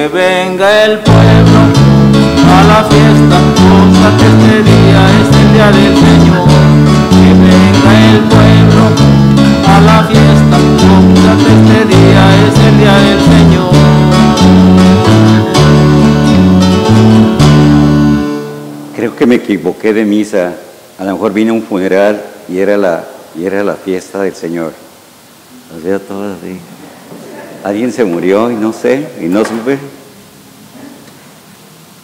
Que venga el pueblo a la fiesta, que este día es el día del Señor. Que venga el pueblo a la fiesta, que este día es el día del Señor. Creo que me equivoqué de misa. A lo mejor vine a un funeral y era la, y era la fiesta del Señor. Las veo todas así. Alguien se murió y no sé, y no supe.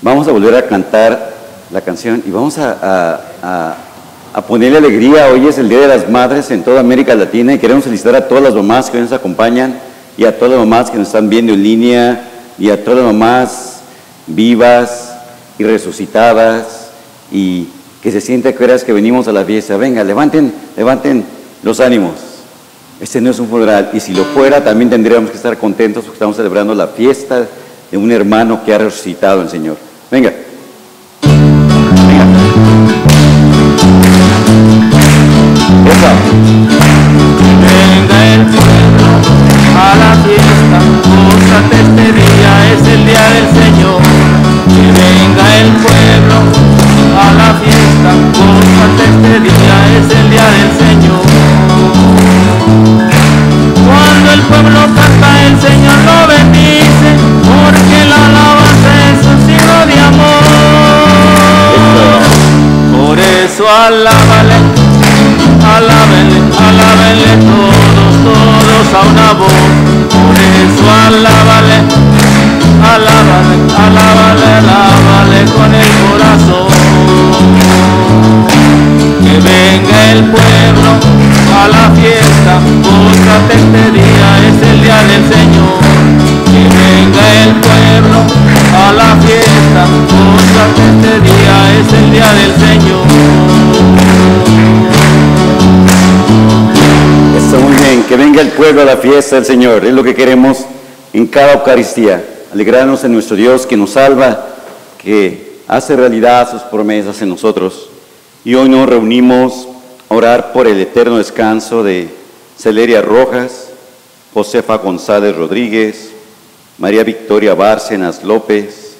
Vamos a volver a cantar la canción y vamos a, a, ponerle alegría. Hoy es el Día de las Madres en toda América Latina y queremos felicitar a todas las mamás que nos acompañan y a todas las mamás que nos están viendo en línea y a todas las mamás vivas y resucitadas y que se siente que que venimos a la fiesta. Venga, levanten, levanten los ánimos. Este no es un funeral y si lo fuera también tendríamos que estar contentos porque estamos celebrando la fiesta de un hermano que ha resucitado el Señor. Venga. Venga. Venga el pueblo a la fiesta, gózate este día, es el día del Señor. Que venga el pueblo a la fiesta, gózate este día, es el día del Señor. Cuando el pueblo canta, el Señor lo bendice, porque la alabanza es un signo de amor. Por eso alábale, pueblo a la fiesta del Señor, es lo que queremos en cada Eucaristía, alegrarnos en nuestro Dios que nos salva, que hace realidad sus promesas en nosotros. Y hoy nos reunimos a orar por el eterno descanso de Celeria Rojas, Josefa González Rodríguez, María Victoria Bárcenas López,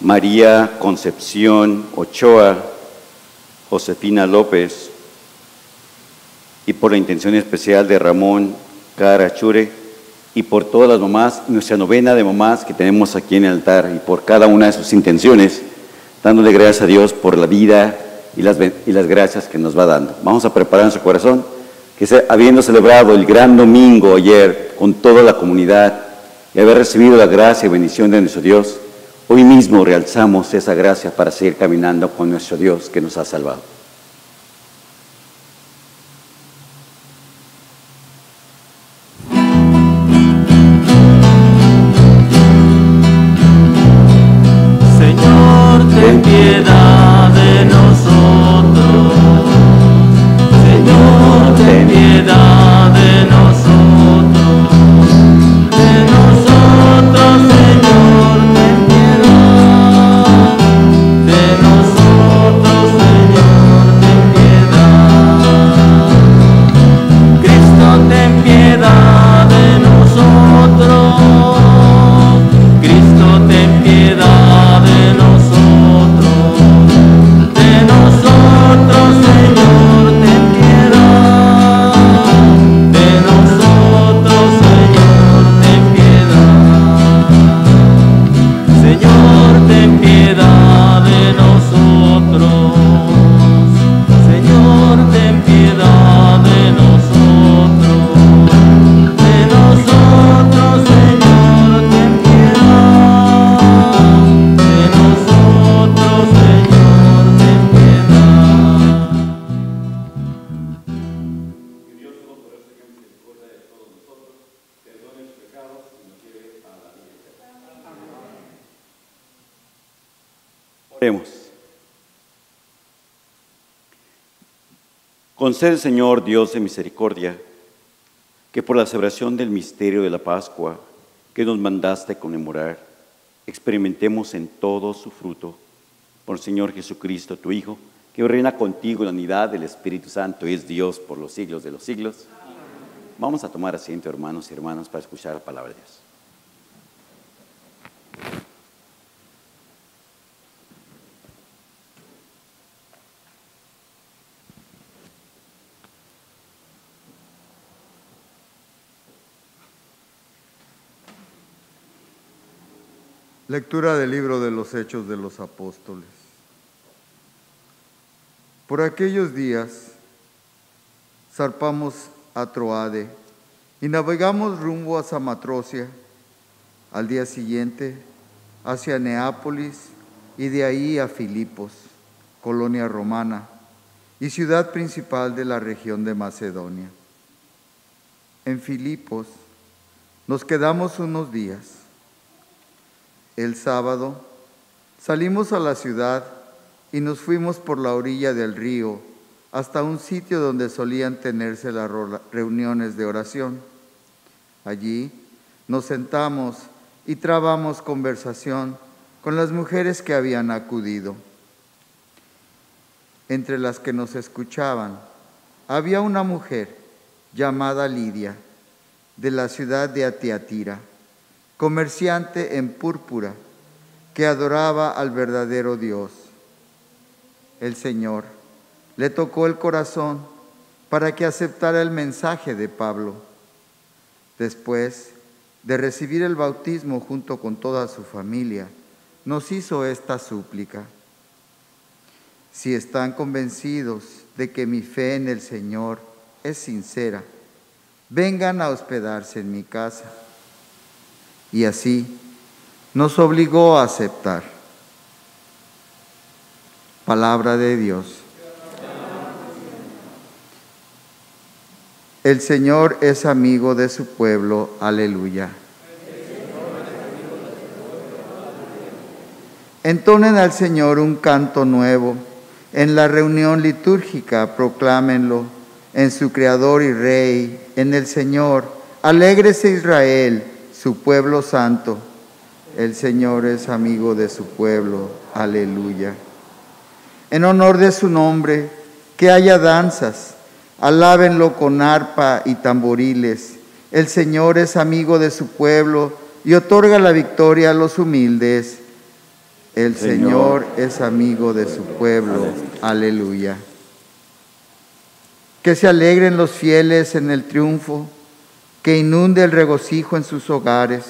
María Concepción Ochoa, Josefina López, y por la intención especial de Ramón Carachure y por todas las mamás, nuestra novena de mamás que tenemos aquí en el altar y por cada una de sus intenciones, dándole gracias a Dios por la vida y las, y las gracias que nos va dando. Vamos a preparar nuestro corazón, que habiendo celebrado el gran domingo ayer con toda la comunidad y haber recibido la gracia y bendición de nuestro Dios, hoy mismo realzamos esa gracia para seguir caminando con nuestro Dios que nos ha salvado. Concede, Señor Dios de misericordia, que por la celebración del misterio de la Pascua que nos mandaste conmemorar, experimentemos en todo su fruto. Por Señor Jesucristo, tu Hijo, que reina contigo en la unidad del Espíritu Santo y es Dios por los siglos de los siglos. Vamos a tomar asiento, hermanos y hermanas, para escuchar la palabra de Dios. Lectura del libro de los Hechos de los Apóstoles. Por aquellos días zarpamos a Troade y navegamos rumbo a Samatrocia. Al día siguiente hacia Neápolis y de ahí a Filipos, colonia romana y ciudad principal de la región de Macedonia. En Filipos nos quedamos unos días. El sábado salimos a la ciudad y nos fuimos por la orilla del río hasta un sitio donde solían tenerse las reuniones de oración. Allí nos sentamos y trabamos conversación con las mujeres que habían acudido. Entre las que nos escuchaban había una mujer llamada Lidia, de la ciudad de Atiatira, comerciante en púrpura, que adoraba al verdadero Dios. El Señor le tocó el corazón para que aceptara el mensaje de Pablo. Después de recibir el bautismo junto con toda su familia, nos hizo esta súplica. Si están convencidos de que mi fe en el Señor es sincera, vengan a hospedarse en mi casa. Y así nos obligó a aceptar. Palabra de Dios. El Señor es amigo de su pueblo. Aleluya. Entonen al Señor un canto nuevo. En la reunión litúrgica proclámenlo en su Creador y Rey, en el Señor. Alégrese Israel, su pueblo santo. El Señor es amigo de su pueblo. Aleluya. En honor de su nombre, que haya danzas. Alábenlo con arpa y tamboriles. El Señor es amigo de su pueblo y otorga la victoria a los humildes. El Señor es amigo de su pueblo. Aleluya. Que se alegren los fieles en el triunfo, que inunde el regocijo en sus hogares,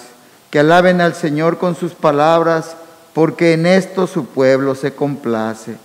que alaben al Señor con sus palabras, porque en esto su pueblo se complace.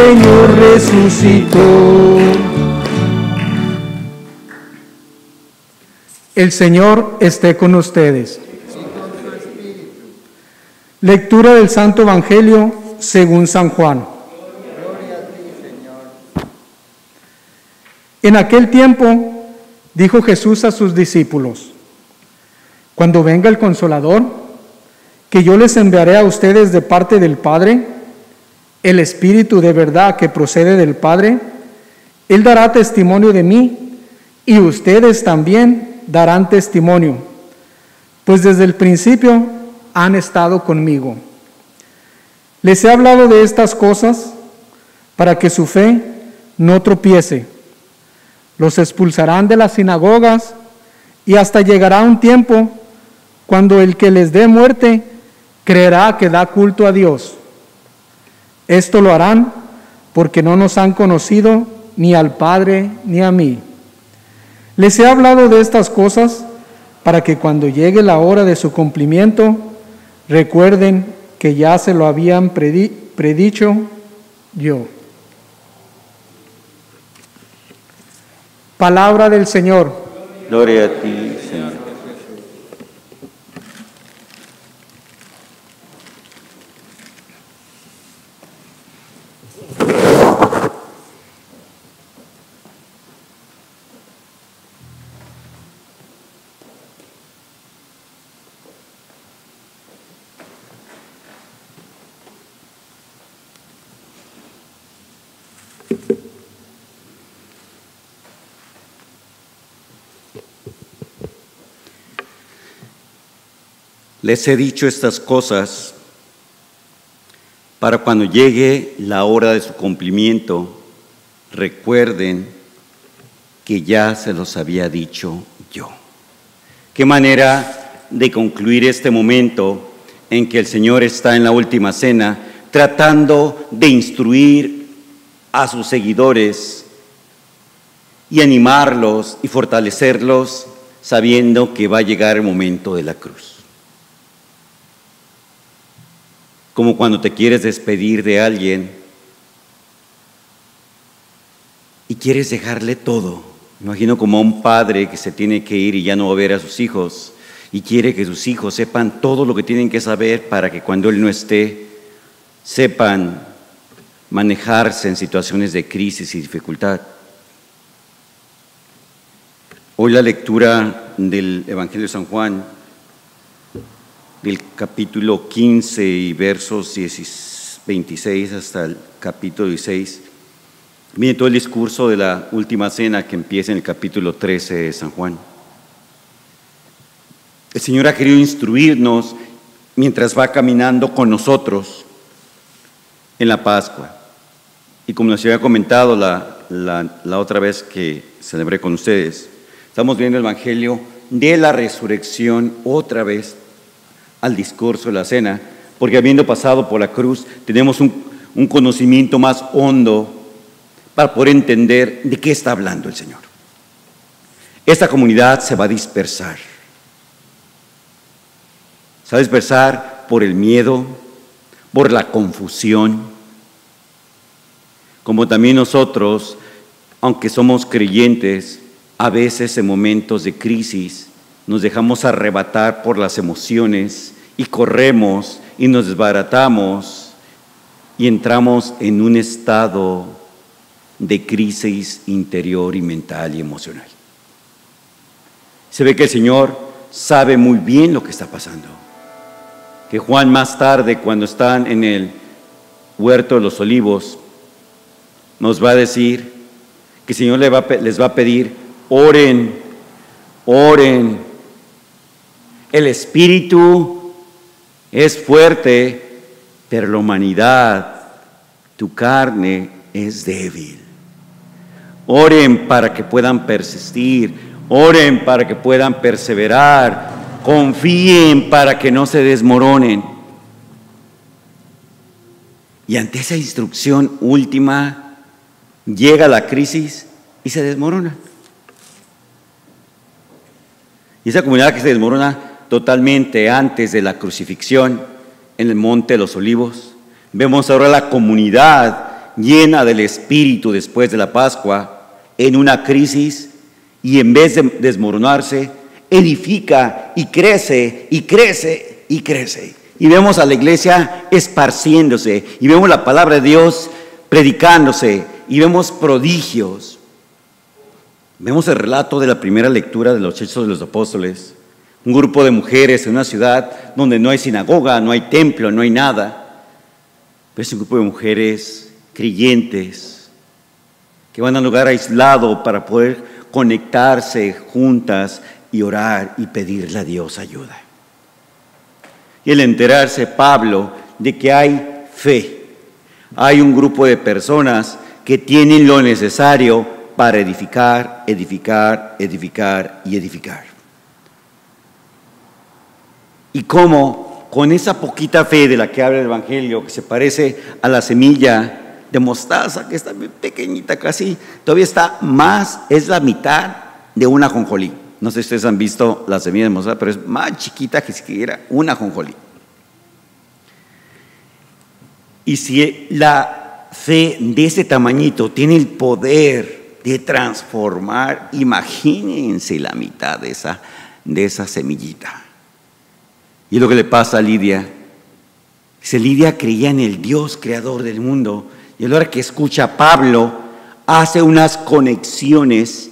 Señor resucitó. El Señor esté con ustedes. Lectura del Santo Evangelio según San Juan. En aquel tiempo dijo Jesús a sus discípulos, cuando venga el consolador, que yo les enviaré a ustedes de parte del Padre, el Espíritu de verdad que procede del Padre, Él dará testimonio de mí y ustedes también darán testimonio, pues desde el principio han estado conmigo. Les he hablado de estas cosas para que su fe no tropiece los expulsarán de las sinagogas y hasta llegará un tiempo cuando el que les dé muerte creerá que da culto a Dios. Esto lo harán porque no nos han conocido ni al Padre ni a mí. Les he hablado de estas cosas para que cuando llegue la hora de su cumplimiento recuerden que ya se lo habían predicho yo. Palabra del Señor. Gloria a ti, Señor. Les he dicho estas cosas para cuando llegue la hora de su cumplimiento, recuerden que ya se los había dicho yo. Qué manera de concluir este momento en que el Señor está en la última cena tratando de instruir a sus seguidores y animarlos y fortalecerlos sabiendo que va a llegar el momento de la cruz. como cuando te quieres despedir de alguien y quieres dejarle todo. Imagino como a un padre que se tiene que ir y ya no va a ver a sus hijos y quiere que sus hijos sepan todo lo que tienen que saber para que cuando él no esté sepan manejarse en situaciones de crisis y dificultad. Hoy la lectura del Evangelio de San Juan del capítulo 15 y versos 26 hasta el capítulo 16. Miren todo el discurso de la última cena que empieza en el capítulo 13 de San Juan. El Señor ha querido instruirnos mientras va caminando con nosotros en la Pascua. Y como les había comentado la, la, otra vez que celebré con ustedes, estamos viendo el Evangelio de la resurrección otra vez al discurso de la cena, porque habiendo pasado por la cruz tenemos un, un conocimiento más hondo para poder entender de qué está hablando el Señor. Esta comunidad se va a dispersar. Se va a dispersar por el miedo, por la confusión, como también nosotros, aunque somos creyentes, a veces en momentos de crisis nos dejamos arrebatar por las emociones y corremos y nos desbaratamos y entramos en un estado de crisis interior y mental y emocional. Se ve que el Señor sabe muy bien lo que está pasando. Que Juan más tarde, cuando están en el huerto de los olivos, nos va a decir que el Señor les va a pedir, oren, oren, el espíritu es fuerte, pero la humanidad, tu carne es débil. Oren para que puedan persistir, oren para que puedan perseverar, confíen para que no se desmoronen. Y ante esa instrucción última, llega la crisis y se desmorona. Y esa comunidad que se desmorona totalmente antes de la crucifixión en el Monte de los Olivos. Vemos ahora la comunidad llena del Espíritu después de la Pascua en una crisis y en vez de desmoronarse, edifica y crece y crece y crece. Y vemos a la iglesia esparciéndose y vemos la palabra de Dios predicándose y vemos prodigios. Vemos el relato de la primera lectura de los Hechos de los Apóstoles un grupo de mujeres en una ciudad donde no hay sinagoga, no hay templo, no hay nada. Pero es un grupo de mujeres creyentes que van a un lugar aislado para poder conectarse juntas y orar y pedirle a Dios ayuda. Y el enterarse Pablo de que hay fe, hay un grupo de personas que tienen lo necesario para edificar, edificar, edificar y edificar y cómo con esa poquita fe de la que habla el Evangelio, que se parece a la semilla de mostaza, que está bien pequeñita casi, todavía está más, es la mitad de una jonjolí. No sé si ustedes han visto la semilla de mostaza, pero es más chiquita que siquiera una jonjolí. Y si la fe de ese tamañito tiene el poder de transformar, imagínense la mitad de esa, de esa semillita. Y lo que le pasa a Lidia. Lidia creía en el Dios creador del mundo. Y a la que escucha a Pablo, hace unas conexiones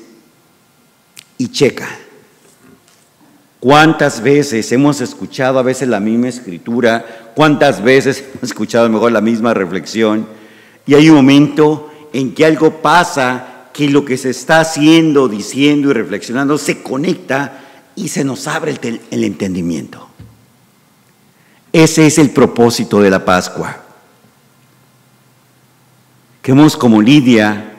y checa. ¿Cuántas veces hemos escuchado a veces la misma escritura? ¿Cuántas veces hemos escuchado mejor la misma reflexión? Y hay un momento en que algo pasa, que lo que se está haciendo, diciendo y reflexionando se conecta y se nos abre el, entendimiento. Ese es el propósito de la Pascua. Queremos como Lidia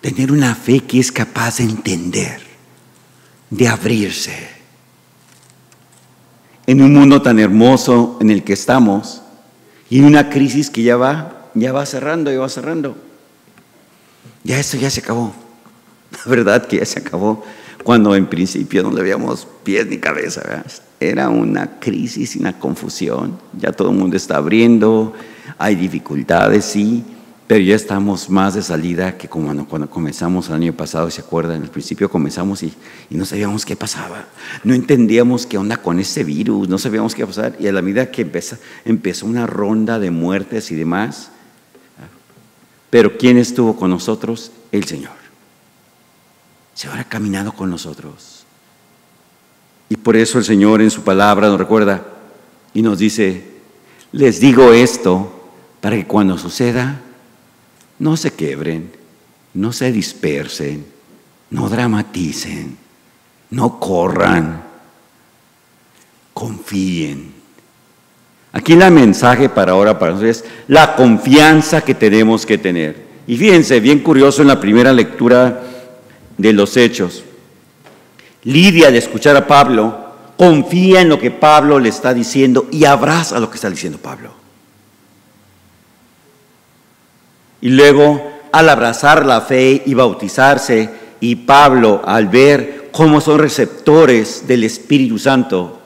tener una fe que es capaz de entender, de abrirse. En un mundo tan hermoso en el que estamos y una crisis que ya va, ya va cerrando, ya va cerrando. Ya esto ya se acabó. La verdad que ya se acabó cuando en principio no le veíamos pies ni cabeza. Era una crisis y una confusión. Ya todo el mundo está abriendo, hay dificultades, sí, pero ya estamos más de salida que cuando comenzamos el año pasado, ¿se acuerdan? Al principio comenzamos y, no sabíamos qué pasaba. No entendíamos qué onda con ese virus, no sabíamos qué pasar. Y a la medida que empezó, empezó una ronda de muertes y demás, pero ¿quién estuvo con nosotros? El Señor. Se ha caminado con nosotros. Y por eso el Señor en su palabra nos recuerda y nos dice, les digo esto para que cuando suceda, no se quebren, no se dispersen, no dramaticen, no corran, confíen. Aquí la mensaje para ahora para nosotros es la confianza que tenemos que tener. Y fíjense, bien curioso en la primera lectura de los hechos. Lidia al escuchar a Pablo confía en lo que Pablo le está diciendo y abraza lo que está diciendo Pablo. Y luego, al abrazar la fe y bautizarse, y Pablo al ver cómo son receptores del Espíritu Santo,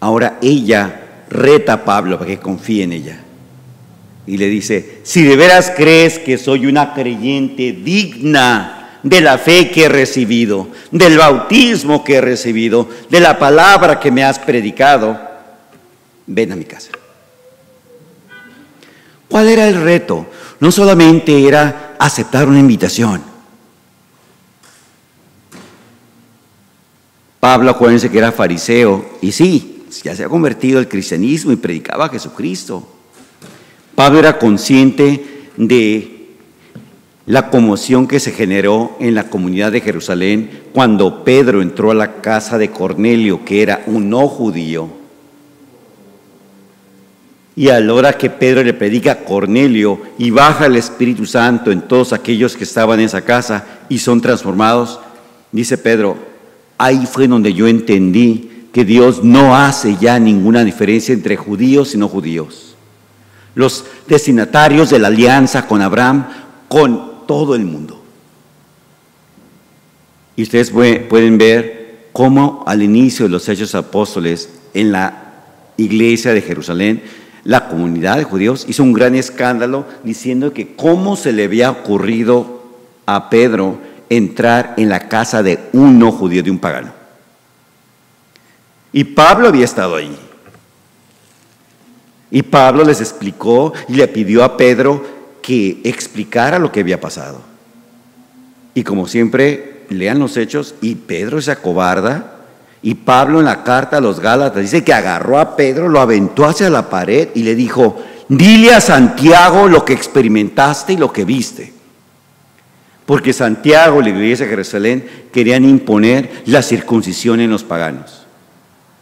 ahora ella reta a Pablo para que confíe en ella. Y le dice, si de veras crees que soy una creyente digna de la fe que he recibido, del bautismo que he recibido, de la palabra que me has predicado, ven a mi casa. ¿Cuál era el reto? No solamente era aceptar una invitación. Pablo, acuérdense que era fariseo, y sí, ya se ha convertido al cristianismo y predicaba a Jesucristo. Pablo era consciente de la conmoción que se generó en la comunidad de Jerusalén cuando Pedro entró a la casa de Cornelio, que era un no judío, y a la hora que Pedro le predica a Cornelio y baja el Espíritu Santo en todos aquellos que estaban en esa casa y son transformados, dice Pedro, ahí fue donde yo entendí que Dios no hace ya ninguna diferencia entre judíos y no judíos. Los destinatarios de la alianza con Abraham, con todo el mundo. Y ustedes pueden ver cómo al inicio de los hechos apóstoles en la iglesia de Jerusalén, la comunidad de judíos hizo un gran escándalo diciendo que cómo se le había ocurrido a Pedro entrar en la casa de un no judío, de un pagano. Y Pablo había estado ahí. Y Pablo les explicó y le pidió a Pedro que explicara lo que había pasado. Y como siempre, lean los hechos y Pedro se acobarda y Pablo en la carta a los Gálatas dice que agarró a Pedro, lo aventó hacia la pared y le dijo, dile a Santiago lo que experimentaste y lo que viste. Porque Santiago, la iglesia de Jerusalén, querían imponer la circuncisión en los paganos.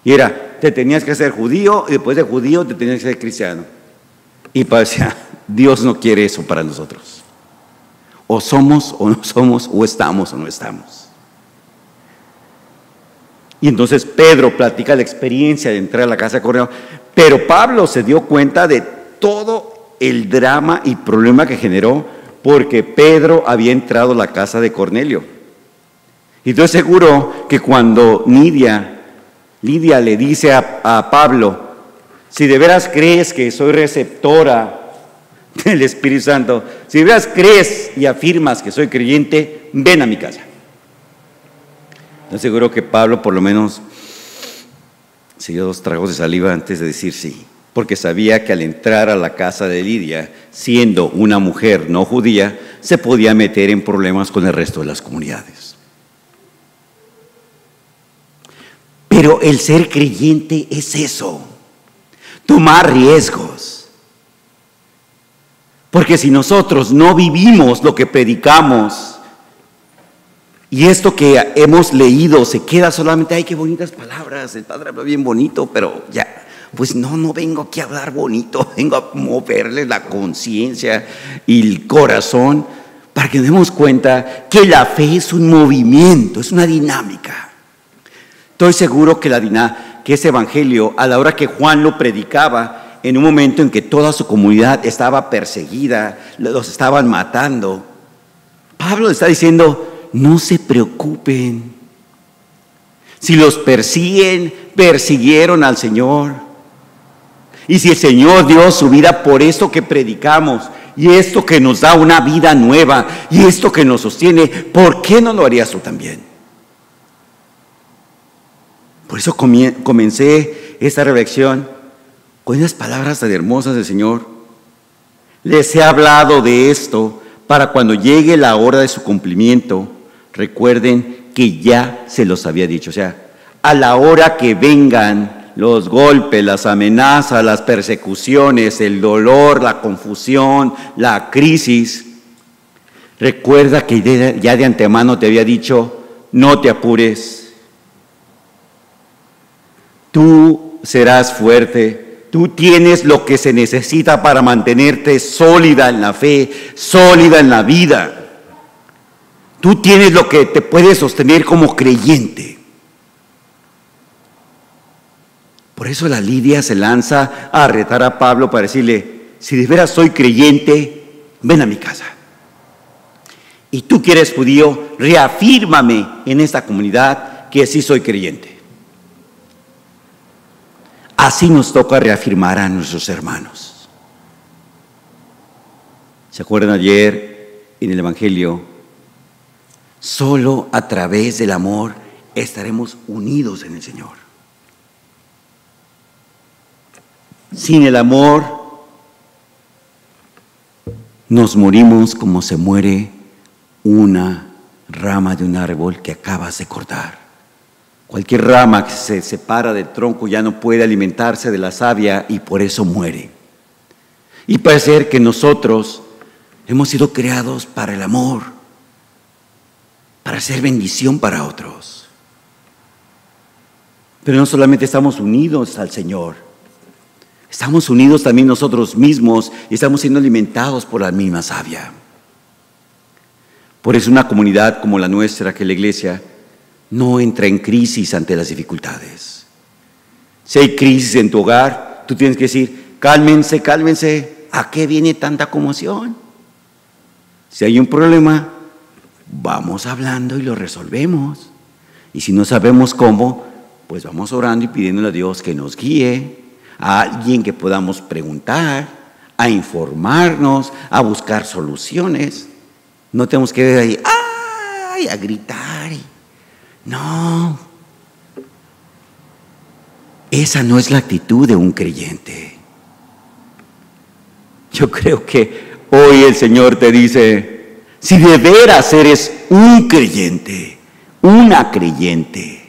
Y era, te tenías que ser judío y después de judío te tenías que ser cristiano. Y parecía, Dios no quiere eso para nosotros. O somos o no somos, o estamos o no estamos. Y entonces Pedro platica la experiencia de entrar a la casa de Cornelio. Pero Pablo se dio cuenta de todo el drama y problema que generó porque Pedro había entrado a la casa de Cornelio. Y estoy seguro que cuando Lidia, Lidia le dice a, a Pablo, si de veras crees que soy receptora del Espíritu Santo, si de veras crees y afirmas que soy creyente, ven a mi casa. Estoy seguro que Pablo por lo menos se dio dos tragos de saliva antes de decir sí, porque sabía que al entrar a la casa de Lidia, siendo una mujer no judía, se podía meter en problemas con el resto de las comunidades. Pero el ser creyente es eso, tomar riesgos. Porque si nosotros no vivimos lo que predicamos, y esto que hemos leído se queda solamente, ay, qué bonitas palabras, el Padre habla bien bonito, pero ya, pues no, no vengo aquí a hablar bonito, vengo a moverle la conciencia y el corazón para que nos demos cuenta que la fe es un movimiento, es una dinámica. Estoy seguro que, la, que ese evangelio, a la hora que Juan lo predicaba, en un momento en que toda su comunidad estaba perseguida, los estaban matando, Pablo está diciendo, no se preocupen. Si los persiguen, persiguieron al Señor. Y si el Señor dio su vida por esto que predicamos, y esto que nos da una vida nueva, y esto que nos sostiene, ¿por qué no lo harías tú también? Por eso comencé esta reflexión con esas palabras tan hermosas del Señor. Les he hablado de esto para cuando llegue la hora de su cumplimiento, recuerden que ya se los había dicho. O sea, a la hora que vengan los golpes, las amenazas, las persecuciones, el dolor, la confusión, la crisis, recuerda que ya de antemano te había dicho, no te apures, tú serás fuerte, Tú tienes lo que se necesita para mantenerte sólida en la fe, sólida en la vida. Tú tienes lo que te puede sostener como creyente. Por eso la Lidia se lanza a retar a Pablo para decirle, si de veras soy creyente, ven a mi casa. Y tú que eres judío, reafírmame en esta comunidad que sí soy creyente. Así nos toca reafirmar a nuestros hermanos. ¿Se acuerdan ayer en el Evangelio Solo a través del amor estaremos unidos en el Señor. Sin el amor nos morimos como se muere una rama de un árbol que acabas de cortar. Cualquier rama que se separa del tronco ya no puede alimentarse de la savia y por eso muere. Y parece ser que nosotros hemos sido creados para el amor para ser bendición para otros. Pero no solamente estamos unidos al Señor, estamos unidos también nosotros mismos y estamos siendo alimentados por la misma savia. Por eso una comunidad como la nuestra, que la iglesia, no entra en crisis ante las dificultades. Si hay crisis en tu hogar, tú tienes que decir, cálmense, cálmense, ¿a qué viene tanta conmoción? Si hay un problema, vamos hablando y lo resolvemos. Y si no sabemos cómo, pues vamos orando y pidiéndole a Dios que nos guíe, a alguien que podamos preguntar, a informarnos, a buscar soluciones. No tenemos que ver ahí, ¡ay! a gritar. No. Esa no es la actitud de un creyente. Yo creo que hoy el Señor te dice, si de veras eres un creyente, una creyente,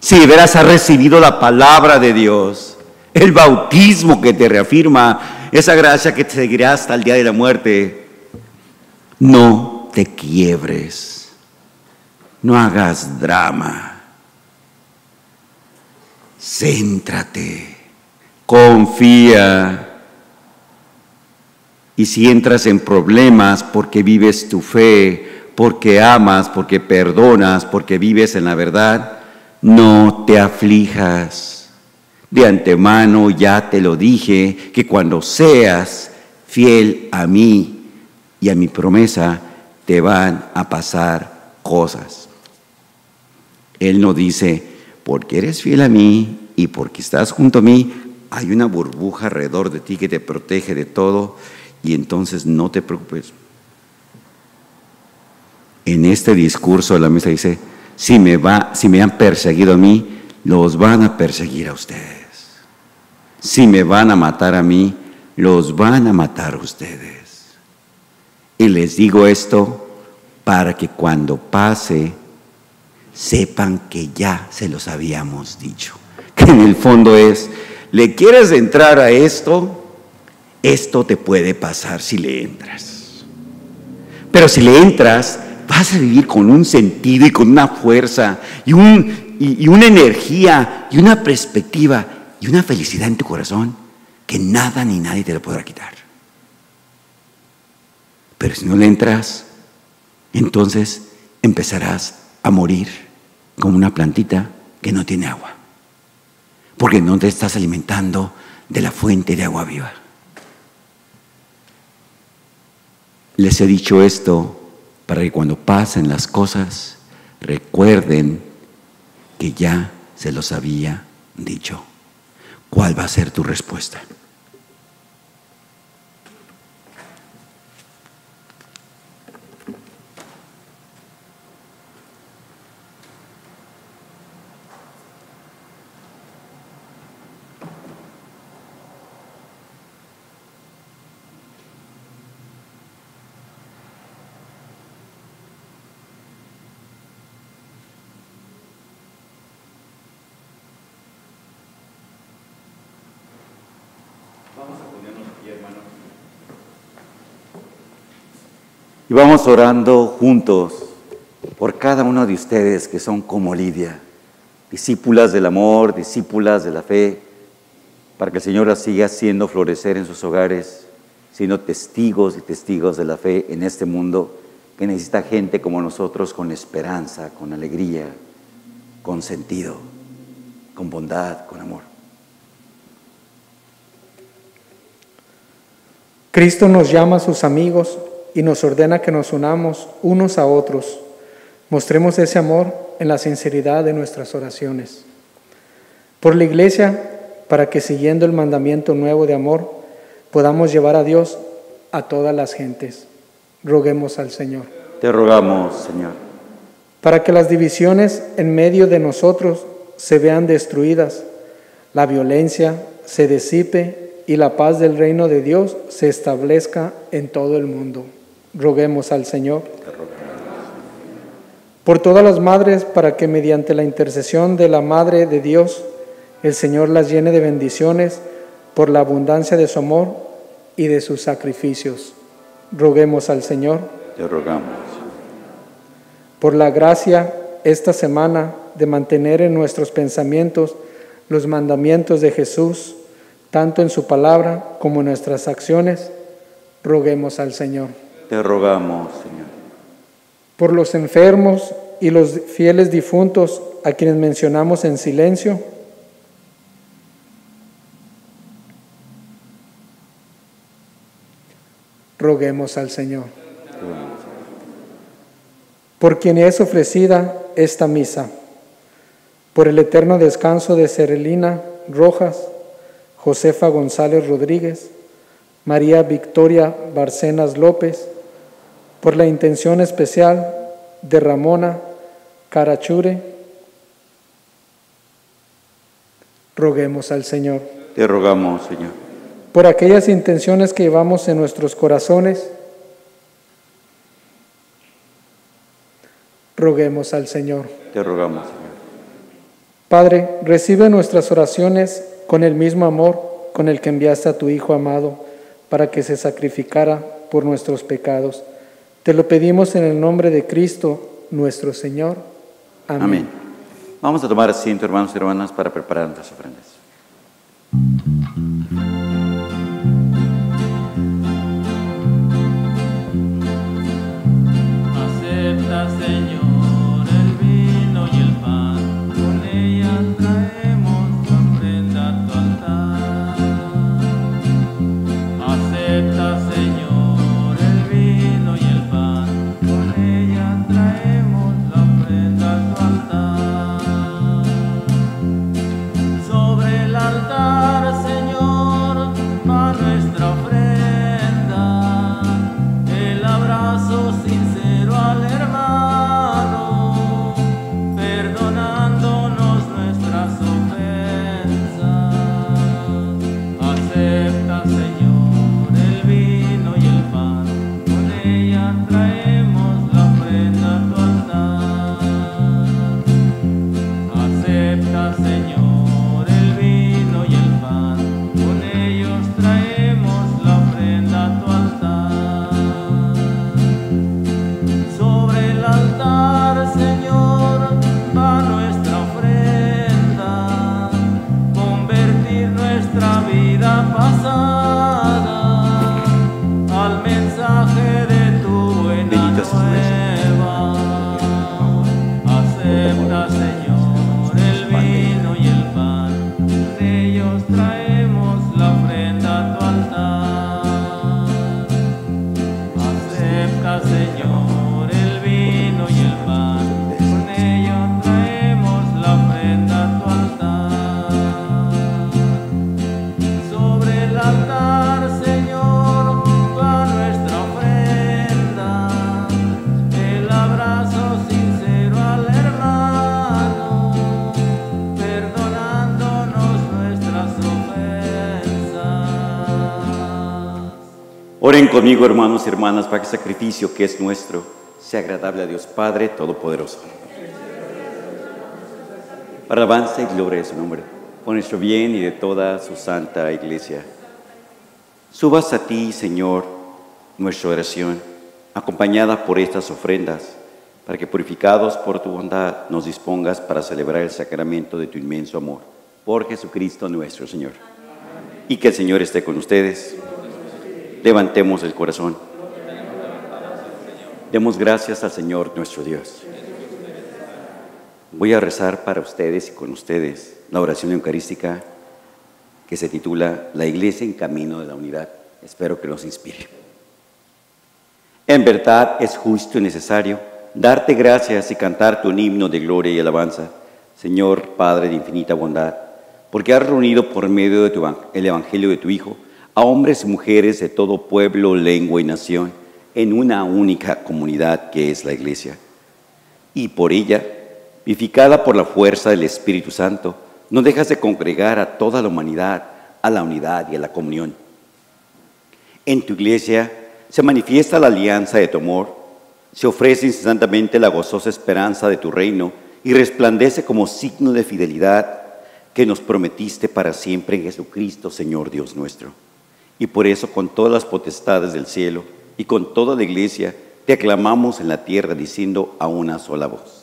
si de veras has recibido la palabra de Dios, el bautismo que te reafirma, esa gracia que te seguirá hasta el día de la muerte, no te quiebres, no hagas drama, céntrate, confía y si entras en problemas porque vives tu fe, porque amas, porque perdonas, porque vives en la verdad, no te aflijas. De antemano ya te lo dije, que cuando seas fiel a mí y a mi promesa, te van a pasar cosas. Él no dice, porque eres fiel a mí y porque estás junto a mí, hay una burbuja alrededor de ti que te protege de todo y entonces no te preocupes. En este discurso de la mesa dice, si me, va, si me han perseguido a mí, los van a perseguir a ustedes. Si me van a matar a mí, los van a matar a ustedes. Y les digo esto para que cuando pase, sepan que ya se los habíamos dicho. Que en el fondo es, ¿le quieres entrar a esto? Esto te puede pasar si le entras. Pero si le entras, vas a vivir con un sentido y con una fuerza y, un, y, una energía y una perspectiva y una felicidad en tu corazón que nada ni nadie te lo podrá quitar. Pero si no le entras, entonces empezarás a morir como una plantita que no tiene agua. Porque no te estás alimentando de la fuente de agua viva. Les he dicho esto para que cuando pasen las cosas recuerden que ya se los había dicho. ¿Cuál va a ser tu respuesta? Y vamos orando juntos por cada uno de ustedes que son como Lidia, discípulas del amor, discípulas de la fe, para que el Señor las siga haciendo florecer en sus hogares, siendo testigos y testigos de la fe en este mundo que necesita gente como nosotros con esperanza, con alegría, con sentido, con bondad, con amor. Cristo nos llama a sus amigos y nos ordena que nos unamos unos a otros. Mostremos ese amor en la sinceridad de nuestras oraciones. Por la iglesia, para que siguiendo el mandamiento nuevo de amor, podamos llevar a Dios a todas las gentes. Roguemos al Señor. Te rogamos, Señor. Para que las divisiones en medio de nosotros se vean destruidas, la violencia se disipe y la paz del reino de Dios se establezca en todo el mundo. Roguemos al Señor. Por todas las madres, para que mediante la intercesión de la Madre de Dios, el Señor las llene de bendiciones por la abundancia de su amor y de sus sacrificios. Roguemos al Señor. Te rogamos. Por la gracia esta semana de mantener en nuestros pensamientos los mandamientos de Jesús, tanto en su palabra como en nuestras acciones, roguemos al Señor. Te rogamos, Señor. Por los enfermos y los fieles difuntos a quienes mencionamos en silencio, roguemos al Señor. Por quien es ofrecida esta misa, por el eterno descanso de Serelina Rojas, Josefa González Rodríguez, María Victoria Barcenas López, por la intención especial de Ramona Carachure, roguemos al Señor. Te rogamos, Señor. Por aquellas intenciones que llevamos en nuestros corazones, roguemos al Señor. Te rogamos, Señor. Padre, recibe nuestras oraciones con el mismo amor con el que enviaste a tu Hijo amado para que se sacrificara por nuestros pecados. Te lo pedimos en el nombre de Cristo, nuestro Señor. Amén. Amén. Vamos a tomar asiento, hermanos y hermanas, para preparar nuestras ofrendas. Oren conmigo, hermanos y hermanas, para que el sacrificio que es nuestro sea agradable a Dios Padre Todopoderoso. Para alabanza y gloria de su nombre, por nuestro bien y de toda su santa iglesia. Subas a ti, Señor, nuestra oración, acompañada por estas ofrendas, para que purificados por tu bondad nos dispongas para celebrar el sacramento de tu inmenso amor. Por Jesucristo nuestro Señor. Y que el Señor esté con ustedes. Levantemos el corazón. Demos gracias al Señor nuestro Dios. Voy a rezar para ustedes y con ustedes la oración eucarística que se titula La Iglesia en Camino de la Unidad. Espero que los inspire. En verdad es justo y necesario darte gracias y cantarte un himno de gloria y alabanza, Señor Padre de infinita bondad, porque has reunido por medio de tu, el Evangelio de tu Hijo a hombres y mujeres de todo pueblo, lengua y nación en una única comunidad que es la Iglesia. Y por ella, vivificada por la fuerza del Espíritu Santo, no dejas de congregar a toda la humanidad a la unidad y a la comunión. En tu iglesia se manifiesta la alianza de tu amor, se ofrece incesantemente la gozosa esperanza de tu reino y resplandece como signo de fidelidad que nos prometiste para siempre en Jesucristo, Señor Dios nuestro. Y por eso con todas las potestades del cielo y con toda la iglesia te aclamamos en la tierra diciendo a una sola voz.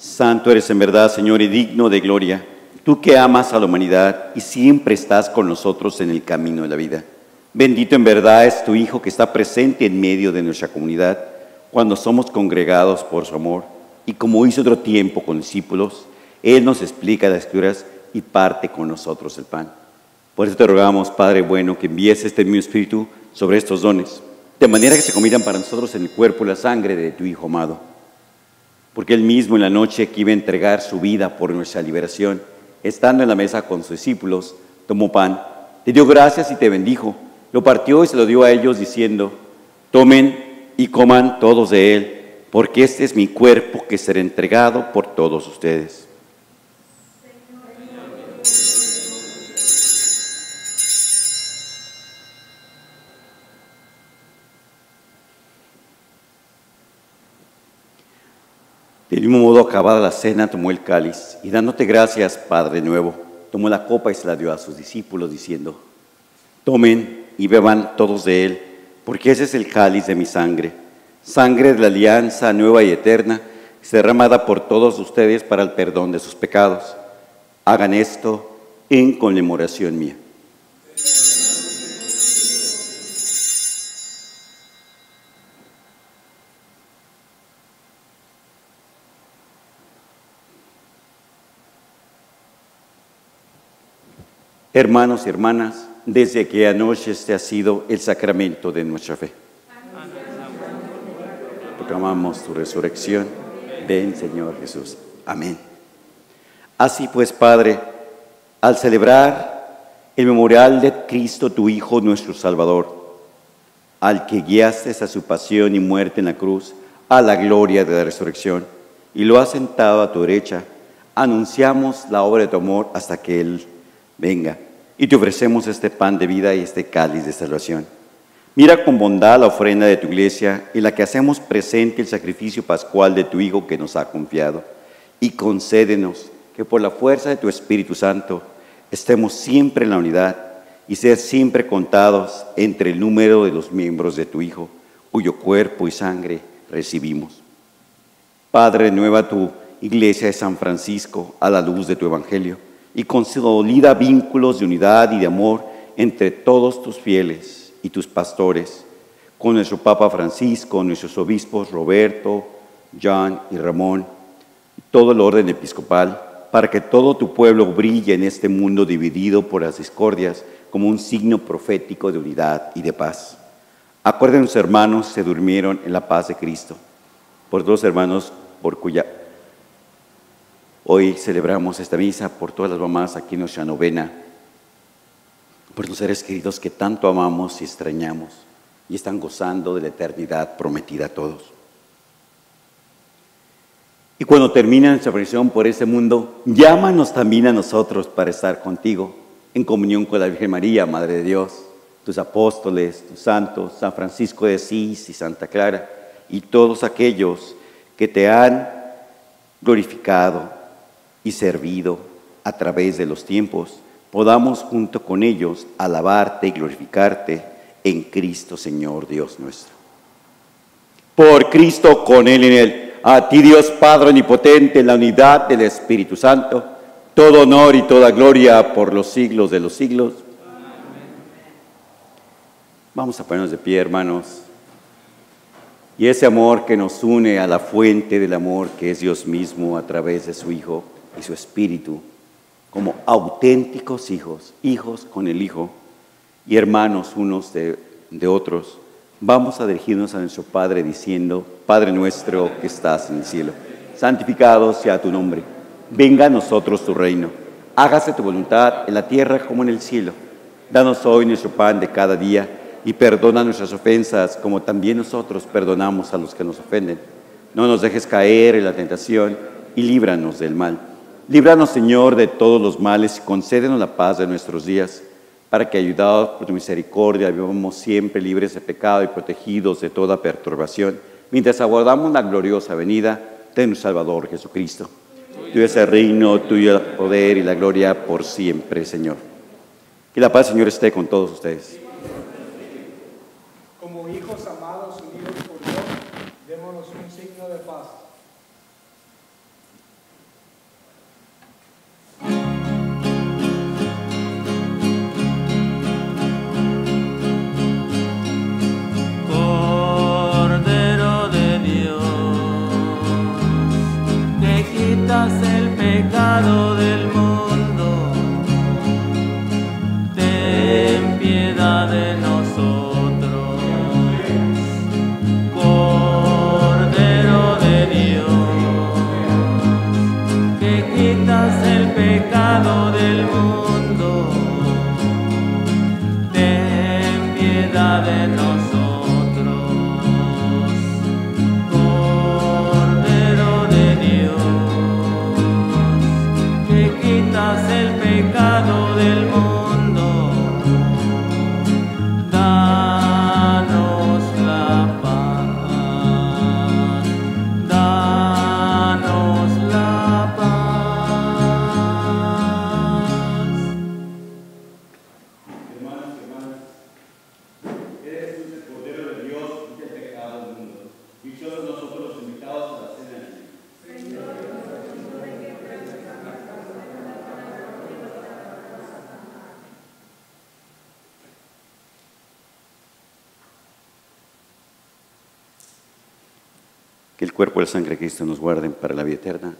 Santo eres en verdad, Señor, y digno de gloria, tú que amas a la humanidad y siempre estás con nosotros en el camino de la vida. Bendito en verdad es tu Hijo que está presente en medio de nuestra comunidad cuando somos congregados por su amor. Y como hizo otro tiempo con discípulos, Él nos explica las escrituras y parte con nosotros el pan. Por eso te rogamos, Padre bueno, que envíes este mismo Espíritu sobre estos dones, de manera que se conviertan para nosotros en el cuerpo y la sangre de tu Hijo amado porque él mismo en la noche que iba a entregar su vida por nuestra liberación, estando en la mesa con sus discípulos, tomó pan, te dio gracias y te bendijo, lo partió y se lo dio a ellos diciendo, tomen y coman todos de él, porque este es mi cuerpo que será entregado por todos ustedes. Del mismo modo, acabada la cena, tomó el cáliz y dándote gracias, Padre nuevo, tomó la copa y se la dio a sus discípulos, diciendo, tomen y beban todos de él, porque ese es el cáliz de mi sangre, sangre de la alianza nueva y eterna, derramada por todos ustedes para el perdón de sus pecados. Hagan esto en conmemoración mía. Hermanos y hermanas, desde que anoche este ha sido el sacramento de nuestra fe. Proclamamos tu resurrección. Ven, Señor Jesús. Amén. Así pues, Padre, al celebrar el memorial de Cristo, tu Hijo, nuestro Salvador, al que guiaste a su pasión y muerte en la cruz, a la gloria de la resurrección, y lo has sentado a tu derecha, anunciamos la obra de tu amor hasta que Él venga, y te ofrecemos este pan de vida y este cáliz de salvación. Mira con bondad la ofrenda de tu iglesia en la que hacemos presente el sacrificio pascual de tu Hijo que nos ha confiado, y concédenos que por la fuerza de tu Espíritu Santo estemos siempre en la unidad y ser siempre contados entre el número de los miembros de tu Hijo, cuyo cuerpo y sangre recibimos. Padre, nueva tu iglesia de San Francisco a la luz de tu Evangelio y consolida vínculos de unidad y de amor entre todos tus fieles y tus pastores, con nuestro Papa Francisco, nuestros obispos Roberto, John y Ramón, y todo el orden episcopal, para que todo tu pueblo brille en este mundo dividido por las discordias como un signo profético de unidad y de paz. Acuérdense, hermanos, se durmieron en la paz de Cristo. Por dos hermanos, por cuya hoy celebramos esta misa, por todas las mamás aquí en nuestra novena, por los seres queridos que tanto amamos y extrañamos y están gozando de la eternidad prometida a todos. Y cuando termina nuestra prisión por este mundo, llámanos también a nosotros para estar contigo en comunión con la Virgen María, Madre de Dios, tus apóstoles, tus santos, San Francisco de Asís y Santa Clara, y todos aquellos que te han glorificado y servido a través de los tiempos, podamos junto con ellos alabarte y glorificarte en Cristo Señor Dios nuestro. Por Cristo, con Él en Él, a ti Dios Padre Omnipotente, en la unidad del Espíritu Santo, todo honor y toda gloria por los siglos de los siglos. Vamos a ponernos de pie, hermanos. Y ese amor que nos une a la fuente del amor que es Dios mismo a través de su Hijo y su Espíritu, como auténticos hijos, hijos con el Hijo y hermanos unos de, otros, vamos a dirigirnos a nuestro Padre diciendo, Padre nuestro que estás en el cielo, santificado sea tu nombre, venga a nosotros tu reino, hágase tu voluntad en la tierra como en el cielo. Danos hoy nuestro pan de cada día y perdona nuestras ofensas como también nosotros perdonamos a los que nos ofenden. No nos dejes caer en la tentación y líbranos del mal. Líbranos, Señor, de todos los males y concédenos la paz de nuestros días, para que, ayudados por tu misericordia, vivamos siempre libres de pecado y protegidos de toda perturbación, mientras aguardamos la gloriosa venida de nuestro Salvador Jesucristo. Tuyo es el reino, tuyo el poder y la gloria por siempre, Señor. Que la paz, Señor, esté con todos ustedes. Cuerpo y sangre de Cristo nos guarden para la vida eterna.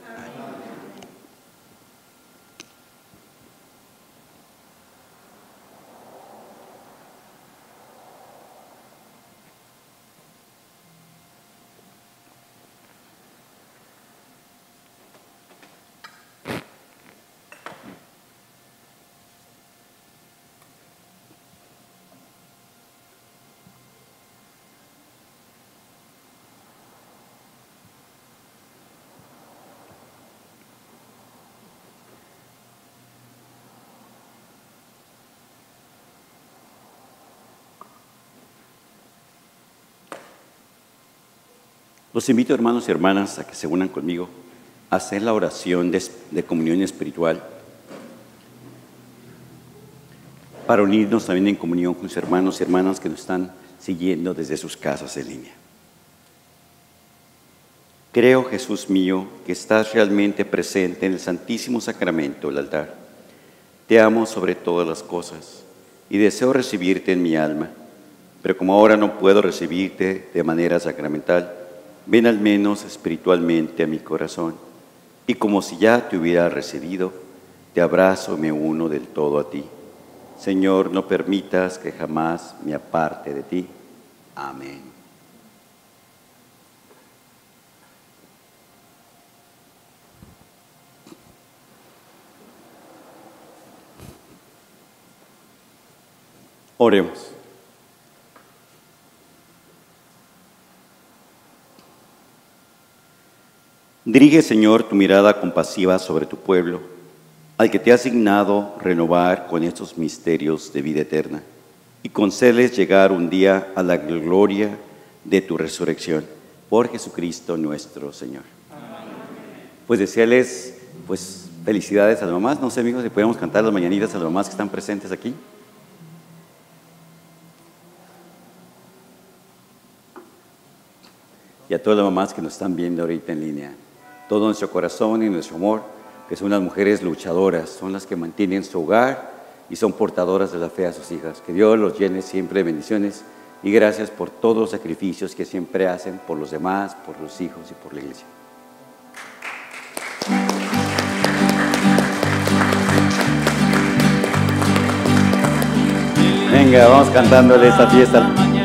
Los invito, hermanos y hermanas, a que se unan conmigo a hacer la oración de, comunión espiritual para unirnos también en comunión con sus hermanos y hermanas que nos están siguiendo desde sus casas en línea. Creo, Jesús mío, que estás realmente presente en el Santísimo Sacramento del altar. Te amo sobre todas las cosas y deseo recibirte en mi alma, pero como ahora no puedo recibirte de manera sacramental, ven al menos espiritualmente a mi corazón y como si ya te hubiera recibido, te abrazo y me uno del todo a ti. Señor, no permitas que jamás me aparte de ti. Amén. Oremos. Dirige, Señor, tu mirada compasiva sobre tu pueblo, al que te ha asignado renovar con estos misterios de vida eterna, y concédeles llegar un día a la gloria de tu resurrección. Por Jesucristo nuestro Señor. Pues desearles pues, felicidades a las mamás. No sé, amigos, si podemos cantar las mañanitas a las mamás que están presentes aquí. y a todas las mamás que nos están viendo ahorita en línea. Todo nuestro corazón y nuestro amor, que son las mujeres luchadoras, son las que mantienen su hogar y son portadoras de la fe a sus hijas. Que Dios los llene siempre de bendiciones y gracias por todos los sacrificios que siempre hacen por los demás, por los hijos y por la iglesia. Venga, vamos cantándole esta fiesta.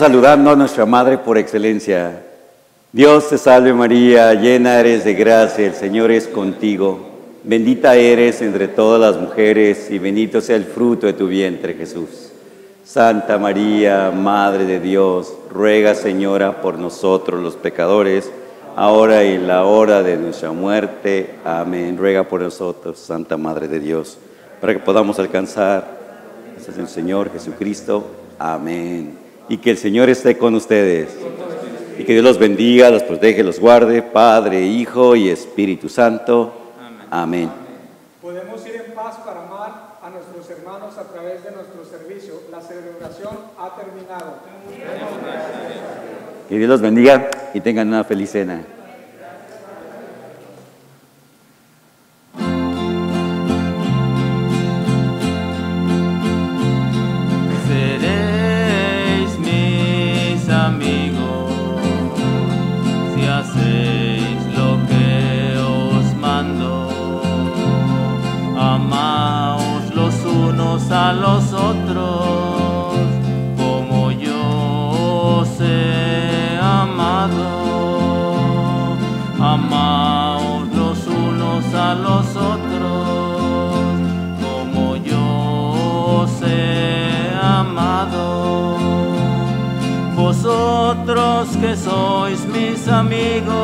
Saludando a nuestra Madre por excelencia. Dios te salve María, llena eres de gracia, el Señor es contigo. Bendita eres entre todas las mujeres y bendito sea el fruto de tu vientre Jesús. Santa María, Madre de Dios, ruega Señora por nosotros los pecadores, ahora y en la hora de nuestra muerte. Amén. Ruega por nosotros, Santa Madre de Dios, para que podamos alcanzar este es el Señor Jesucristo. Amén. Y que el Señor esté con ustedes. Y que Dios los bendiga, los protege, los guarde, Padre, Hijo y Espíritu Santo. Amén. Podemos ir en paz para amar a nuestros hermanos a través de nuestro servicio. La celebración ha terminado. Que Dios los bendiga y tengan una feliz cena. Los otros como yo os amado. Amaos los unos a los otros como yo os he amado. Vosotros que sois mis amigos,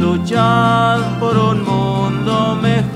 luchad por un mundo mejor